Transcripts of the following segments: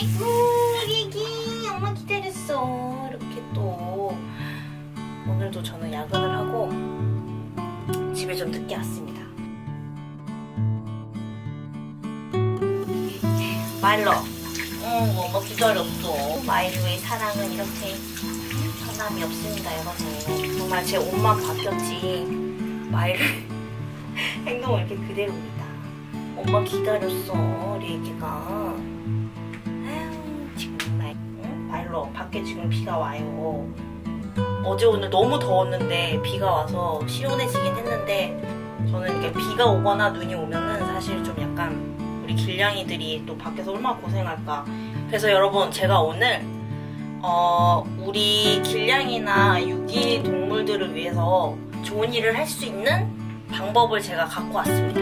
아이고 애기. 엄마 기다렸어. 이렇게 또. 오늘도 저는 야근을 하고 집에 좀 늦게 왔습니다. 마일로. 응 엄마 기다렸어 마일로의 사랑은 이렇게 변함이 없습니다 여러분. 정말 제 옷만 바뀌었지 마일로 행동은 이렇게 그대로입니다. 엄마 기다렸어 우리 애기가 응? 마일로 밖에 지금 비가 와요 어제 오늘 너무 더웠는데 비가 와서 시원해지긴 했는데 저는 이렇게 비가 오거나 눈이 오면은 사실 좀 약간 우리 길냥이들이 또 밖에서 얼마나 고생할까 그래서 여러분 제가 오늘 어, 우리 길냥이나 유기 동물들을 위해서 좋은 일을 할 수 있는 방법을 제가 갖고 왔습니다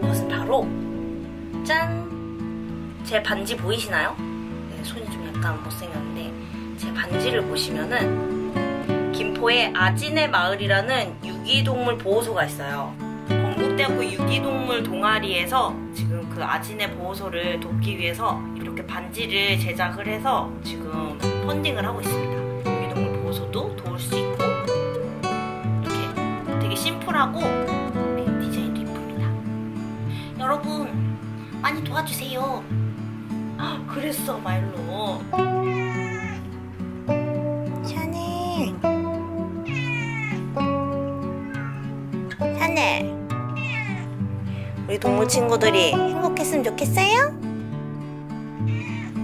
그것은 바로 짠! 제 반지 보이시나요? 네, 약간 못생겼는데 제 반지를 보시면은 김포에 아진의 마을이라는 유기동물 보호소가 있어요 건국대학교 유기동물 동아리에서 지금 그 아진의 보호소를 돕기 위해서 이렇게 반지를 제작을 해서 지금 펀딩을 하고 있습니다. 유기동물 보호소도 도울 수 있고 이렇게 되게 심플하고 이렇게 디자인도 이쁩니다. 여러분 많이 도와주세요. 아, 그랬어 말로. 샤넬. 샤넬. 우리 동물 친구들이 행복했으면 좋겠어요?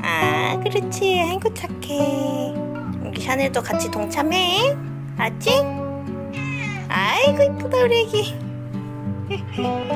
아, 그렇지. 아이고, 착해. 우리 샤넬도 같이 동참해. 알았지? 아이고, 이쁘다, 우리 애기.